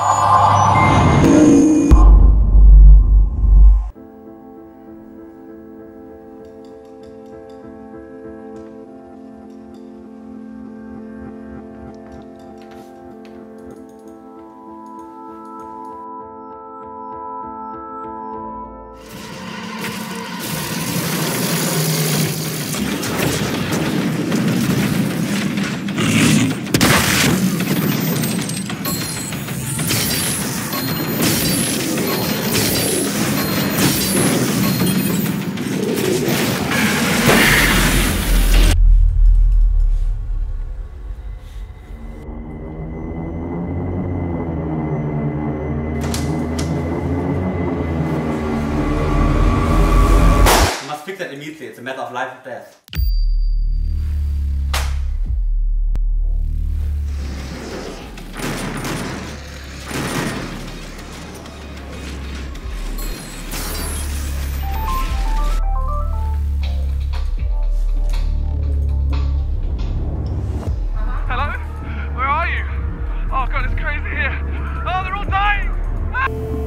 You fix that immediately. It's a matter of life and death. Hello? Where are you? Oh god, it's crazy here. Oh, they're all dying! Ah!